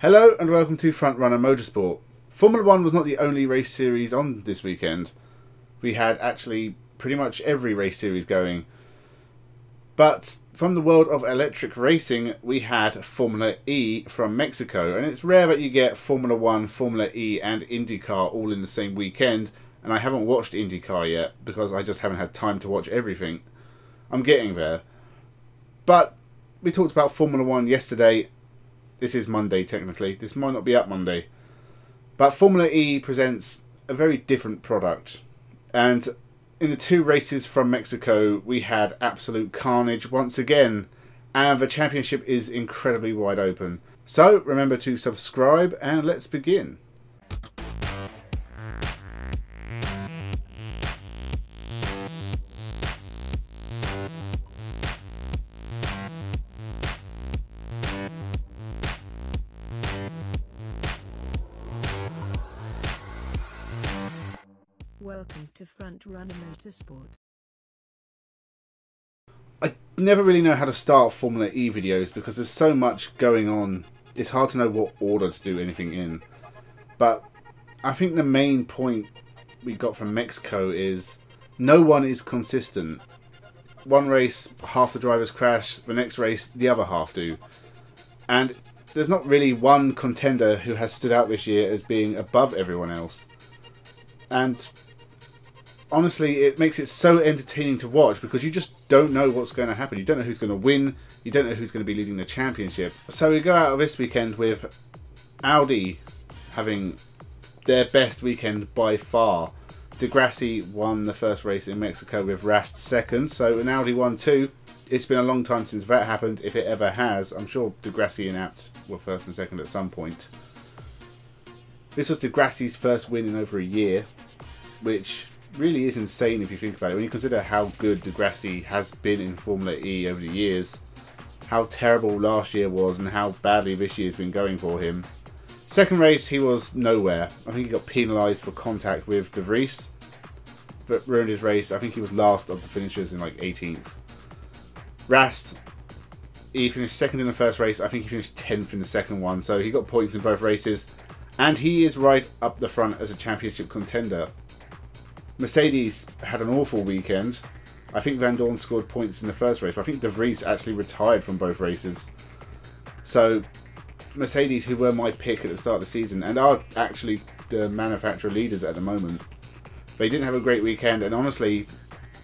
Hello and welcome to Front Runner Motorsport. Formula One was not the only race series on this weekend. We had actually pretty much every race series going. But from the world of electric racing, we had Formula E from Mexico. And it's rare that you get Formula One, Formula E, and IndyCar all in the same weekend. And I haven't watched IndyCar yet because I just haven't had time to watch everything. I'm getting there. But we talked about Formula One yesterday this is Monday technically. This might not be up Monday. But Formula E presents a very different product. And in the two races from Mexico, we had absolute carnage once again. And the championship is incredibly wide open. So remember to subscribe and let's begin. To Front Runner Motorsport. I never really know how to start Formula E videos because there's so much going on. It's hard to know what order to do anything in. But I think the main point we got from Mexico is no one is consistent. One race, half the drivers crash. The next race, the other half do. And there's not really one contender who has stood out this year as being above everyone else. And honestly, it makes it so entertaining to watch because you just don't know what's going to happen. You don't know who's going to win. You don't know who's going to be leading the championship. So we go out of this weekend with Audi having their best weekend by far. Di Grassi won the first race in Mexico with Rast second, so an Audi won two. It's been a long time since that happened, if it ever has. I'm sure Di Grassi and Abt were first and second at some point. This was Di Grassi's first win in over a year, which really is insane if you think about it. When you consider how good Di Grassi has been in Formula E over the years, how terrible last year was, and how badly this year's been going for him. Second race, he was nowhere. I think he got penalised for contact with De Vries, but ruined his race. I think he was last of the finishers in like 18th. Rast, he finished second in the first race. I think he finished 10th in the second one, so he got points in both races. And he is right up the front as a championship contender. Mercedes had an awful weekend. I think Vandoorne scored points in the first race, but I think De Vries actually retired from both races. So, Mercedes, who were my pick at the start of the season, and are actually the manufacturer leaders at the moment, they didn't have a great weekend, and honestly,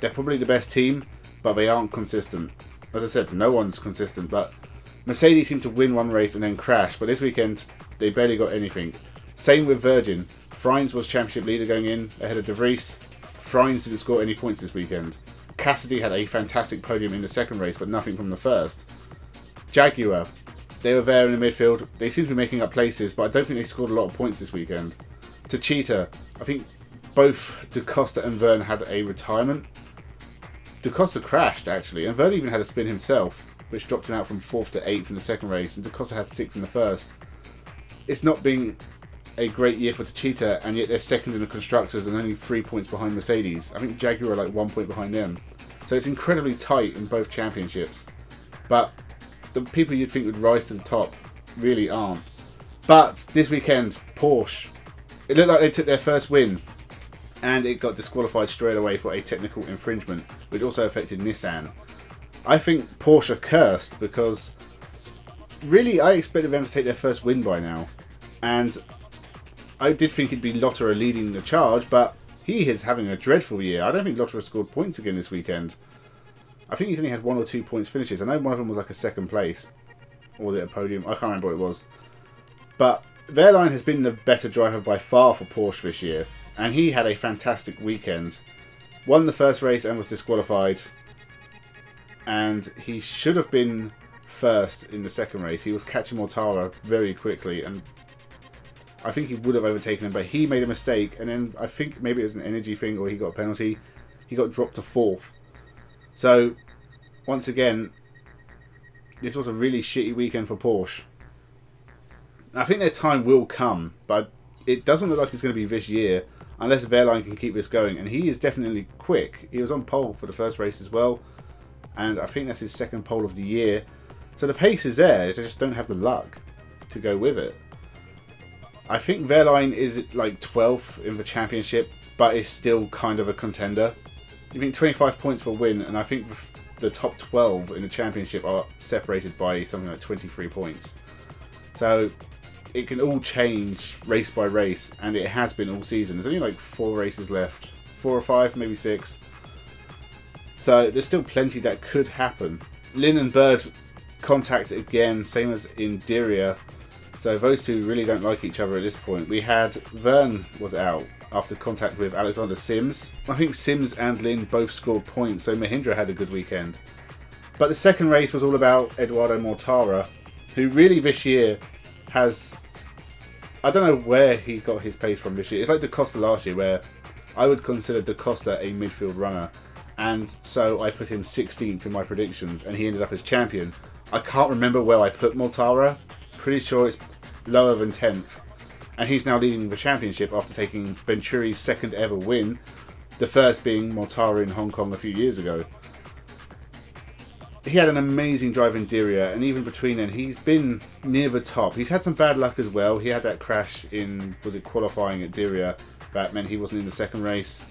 they're probably the best team, but they aren't consistent. As I said, no one's consistent, but Mercedes seemed to win one race and then crash, but this weekend, they barely got anything. Same with Virgin. Frijns was championship leader going in ahead of De Vries. Frijns didn't score any points this weekend. Cassidy had a fantastic podium in the second race, but nothing from the first. Jaguar, they were there in the midfield. They seem to be making up places, but I don't think they scored a lot of points this weekend. Techeetah, I think both Da Costa and Vergne had a retirement. Da Costa crashed, actually, and Vergne even had a spin himself, which dropped him out from 4th to 8th in the second race, and Da Costa had 6th in the first. It's not being a great year for Techeetah, and yet they're second in the constructors and only three points behind Mercedes. I think Jaguar are like one point behind them. So it's incredibly tight in both championships. But the people you'd think would rise to the top really aren't. But this weekend, Porsche, it looked like they took their first win, and it got disqualified straight away for a technical infringement, which also affected Nissan. I think Porsche are cursed because really I expected them to take their first win by now. And I did think it'd be Lotterer leading the charge, but he is having a dreadful year. I don't think Lotterer scored points again this weekend. I think he's only had one or two points finishes. I know one of them was like a second place. Or was it a podium? I can't remember what it was. But Wehrlein has been the better driver by far for Porsche this year. And he had a fantastic weekend. Won the first race and was disqualified. And he should have been first in the second race. He was catching Mortara very quickly and I think he would have overtaken him, but he made a mistake, and then I think maybe it was an energy thing or he got a penalty. He got dropped to fourth. So, once again, this was a really shitty weekend for Porsche. I think their time will come, but it doesn't look like it's going to be this year unless Wehrlein can keep this going. And he is definitely quick. He was on pole for the first race as well, and I think that's his second pole of the year. So the pace is there, they just don't have the luck. to go with it. I think Wehrlein is like 12th in the championship, but is still kind of a contender. You think 25 points for win, and I think the top 12 in the championship are separated by something like 23 points. So it can all change race by race, and it has been all season. There's only like four races left, four or five, maybe six. So there's still plenty that could happen. Lynn and Bird contact again, same as in Diriyah. So those two really don't like each other at this point. We had Vergne was out after contact with Alexander Sims. I think Sims and Lynn both scored points, so Mahindra had a good weekend. But the second race was all about Edoardo Mortara, who really this year has. I don't know where he got his pace from this year. It's like Da Costa last year, where I would consider Da Costa a midfield runner, and so I put him 16th in my predictions, and he ended up as champion. I can't remember where I put Mortara. Pretty sure it's lower than 10th and he's now leading the championship after taking Venturi's second ever win, the first being Mortara in Hong Kong a few years ago. He had an amazing drive in Diriyah, and even between then, he's been near the top. He's had some bad luck as well. He had that crash in, was it qualifying at Diriyah? that meant he wasn't in the second race.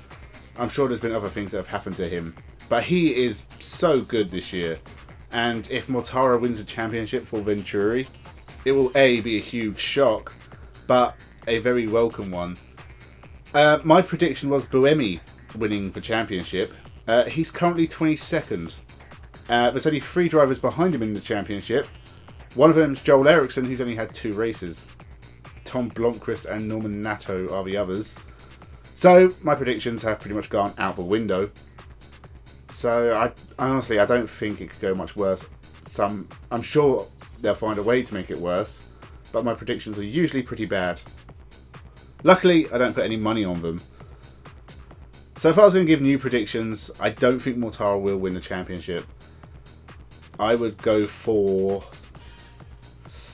I'm sure there's been other things that have happened to him. But he is so good this year. And if Mortara wins the championship for Venturi, it will A, be a huge shock, but a very welcome one. Uh, my prediction was Buemi winning the championship. Uh, he's currently 22nd. Uh, there's only three drivers behind him in the championship. One of them is Joel Eriksson, who's only had two races. Tom Blomqvist and Norman Nato are the others. So my predictions have pretty much gone out the window. So I honestly I don't think it could go much worse. Some I'm sure they'll find a way to make it worse but my predictions are usually pretty bad. Luckily, I don't put any money on them. So if I was going to give new predictions, I don't think Mortara will win the championship. I would go for...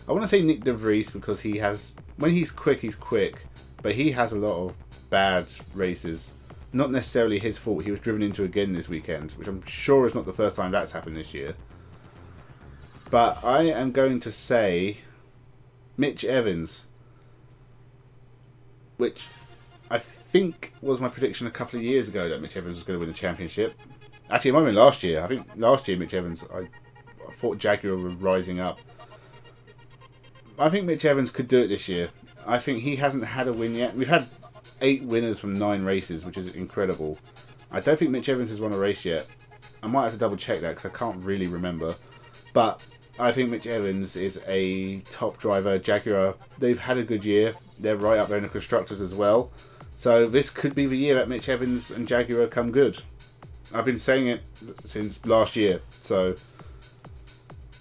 I want to say Nyck de Vries because he has... When he's quick, he's quick. But he has a lot of bad races. Not necessarily his fault. He was driven into again this weekend, which I'm sure is not the first time that's happened this year. But I am going to say Mitch Evans, which I think was my prediction a couple of years ago that Mitch Evans was going to win the championship. Actually, it might have been last year. I think last year Mitch Evans, I, I thought Jaguar were rising up. I think Mitch Evans could do it this year. I think he hasn't had a win yet. We've had eight winners from nine races, which is incredible. I don't think Mitch Evans has won a race yet. I might have to double check that because I can't really remember. But I think Mitch Evans is a top driver. Jaguar, they've had a good year. They're right up there in the constructors as well. So this could be the year that Mitch Evans and Jaguar come good. I've been saying it since last year. So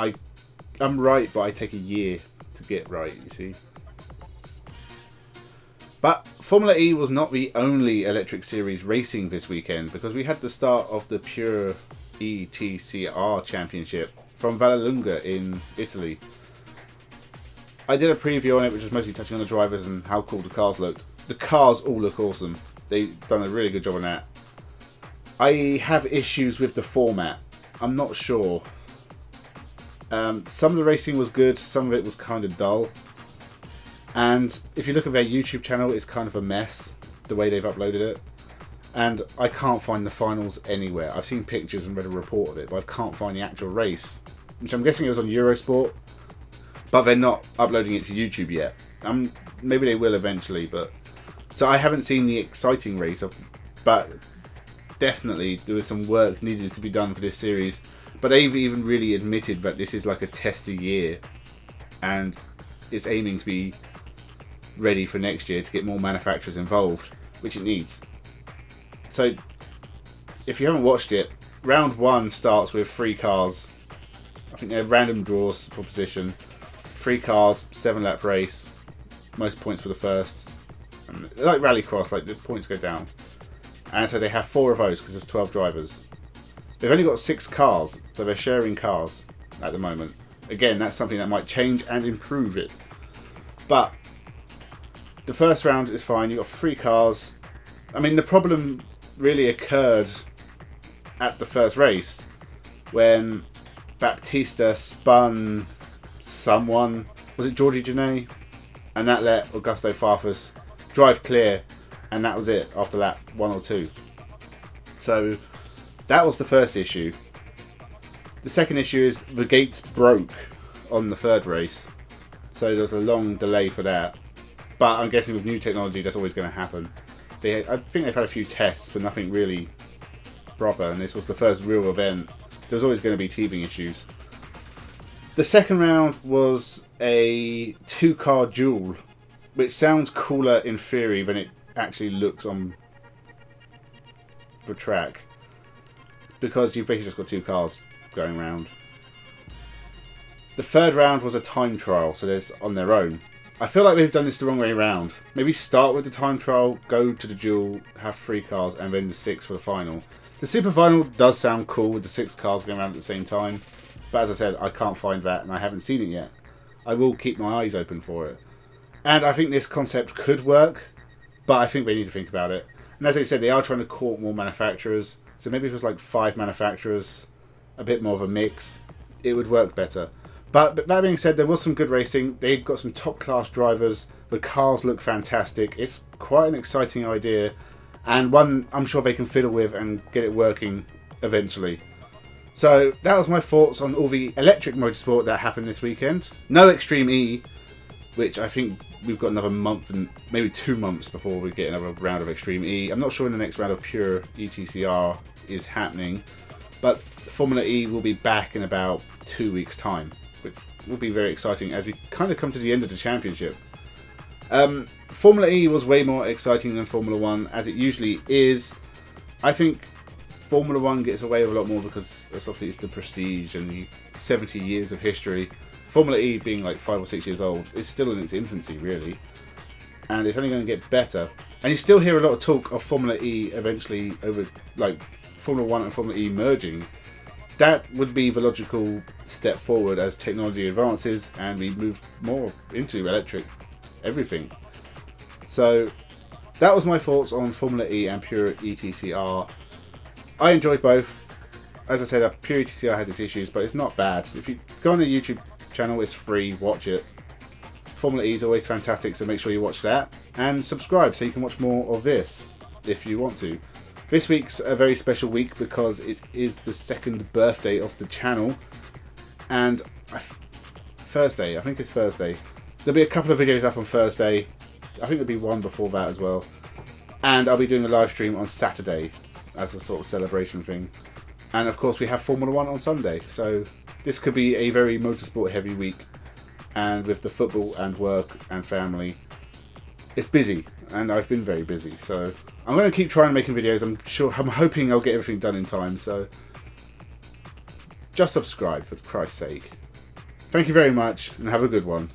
I, I'm right, but I take a year to get right. You see. But Formula E was not the only electric series racing this weekend because we had the start of the Pure ETCR Championship from Vallelunga in Italy. I did a preview on it, which was mostly touching on the drivers and how cool the cars looked. The cars all look awesome. They've done a really good job on that. I have issues with the format. I'm not sure. Um, some of the racing was good, some of it was kind of dull. And if you look at their YouTube channel, it's kind of a mess, the way they've uploaded it and I can't find the finals anywhere. I've seen pictures and read a report of it, but I can't find the actual race, which I'm guessing it was on Eurosport, but they're not uploading it to YouTube yet. Um, maybe they will eventually, but so I haven't seen the exciting race of, but definitely there was some work needed to be done for this series. But they've even really admitted that this is like a tester year, and it's aiming to be ready for next year to get more manufacturers involved, which it needs. So, if you haven't watched it, round one starts with three cars. I think they're random draws for position. Three cars, seven lap race. Most points for the first. And like rallycross, like the points go down. And so they have four of those because there's 12 drivers. They've only got six cars, so they're sharing cars at the moment. Again, that's something that might change and improve it. But the first round is fine. You've got three cars. I mean, the problem really occurred at the first race when Baptista spun someone was it Jordi Gené? And that let Augusto Farfus drive clear, and that was it after lap one or two. So that was the first issue. The second issue is the gates broke on the third race, so there was a long delay for that. But I'm guessing with new technology, that's always going to happen. They, I think they've had a few tests, but nothing really proper, and this was the first real event. There was always going to be teething issues. The second round was a two-car duel, which sounds cooler in theory than it actually looks on the track, because you've basically just got two cars going around. The third round was a time trial, so there's on their own. I feel like they've done this the wrong way around. Maybe start with the time trial, go to the duel, have three cars, and then the six for the final. The super final does sound cool with the six cars going around at the same time, but as I said, I can't find that and I haven't seen it yet. I will keep my eyes open for it. And I think this concept could work, but I think they need to think about it. And as I said, they are trying to court more manufacturers, so maybe if it was like five manufacturers, a bit more of a mix, it would work better. But, but that being said, there was some good racing. They've got some top class drivers. The cars look fantastic. It's quite an exciting idea, and one I'm sure they can fiddle with and get it working eventually. So that was my thoughts on all the electric motorsport that happened this weekend. No Extreme E, which I think we've got another month and maybe two months before we get another round of Extreme E. I'm not sure when the next round of pure ETCR is happening, but Formula E will be back in about two weeks' time, will be very exciting as we kind of come to the end of the championship. Um, Formula E was way more exciting than Formula One, as it usually is. I think Formula One gets away with a lot more because it's obviously it's the prestige and the 70 years of history. Formula E being like five or six years old, it's still in its infancy, really, and it's only going to get better. And you still hear a lot of talk of Formula E eventually over like Formula One and Formula E merging. That would be the logical step forward as technology advances and we move more into electric everything. So that was my thoughts on Formula E and Pure ETCR. I enjoyed both. As I said, uh, Pure ETCR has its issues, but it's not bad. If you go on the YouTube channel, it's free. Watch it. Formula E is always fantastic, so make sure you watch that and subscribe so you can watch more of this if you want to. This week's a very special week because it is the second birthday of the channel, and Thursday. I think it's Thursday. There'll be a couple of videos up on Thursday. I think there'll be one before that as well, and I'll be doing a live stream on Saturday as a sort of celebration thing. And of course, we have Formula One on Sunday, so this could be a very motorsport heavy week. And with the football and work and family, it's busy, and I've been very busy. So I'm going to keep trying making videos. I'm sure, I'm hoping I'll get everything done in time. So just subscribe for Christ's sake. Thank you very much, and have a good one.